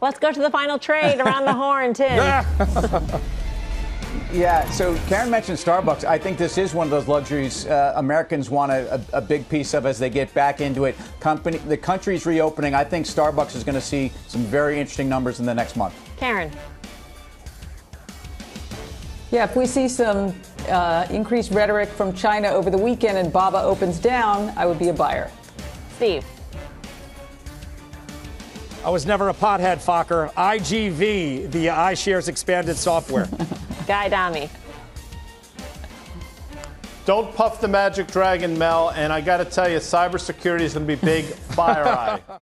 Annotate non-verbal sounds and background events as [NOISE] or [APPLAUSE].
Let's go to the final trade around the horn, Tim. [LAUGHS] Yeah, so Karen mentioned Starbucks. I think this is one of those luxuries uh, Americans want a, a, a, big piece of as they get back into it. Company, the country's reopening. I think Starbucks is going to see some very interesting numbers in the next month. Karen. Yeah, if we see some uh, increased rhetoric from China over the weekend and BABA opens down, I would be a buyer. Steve. I was never a pothead, Fokker. IGV, the iShares expanded software. [LAUGHS] Guy Adami. Don't puff the magic dragon, Mel. And I got to tell you, cybersecurity is going to be big. FireEye. [LAUGHS]